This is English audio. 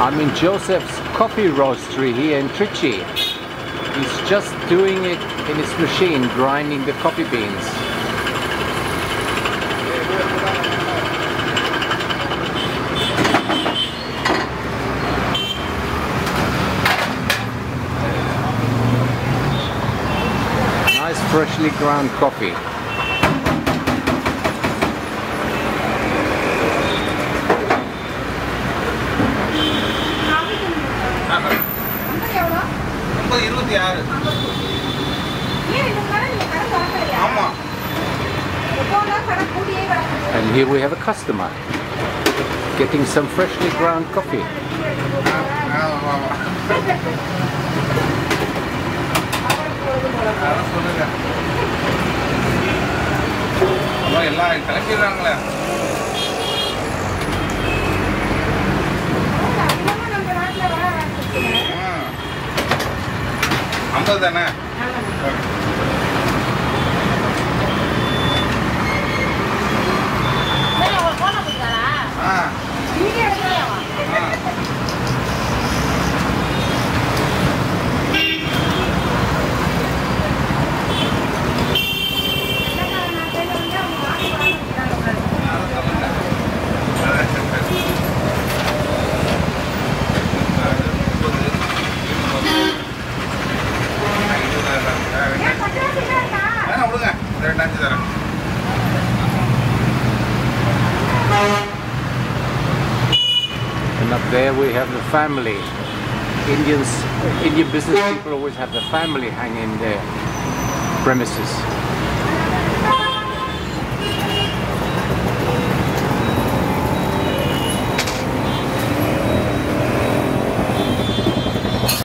I'm in Joseph's coffee roastery here in Trichy. He's just doing it in his machine, grinding the coffee beans. Nice freshly ground coffee. இருபத்தி ஆறு ஆமா And here we have a customer getting some freshly ground coffee. ஆமா ஆமா அதான் சொல்லுங்க அம்மா, எல்லாம் கிளம்பிடுறாங்களே だな。And up there we have the family. Indians, Indian business people always have the family hanging in their premises.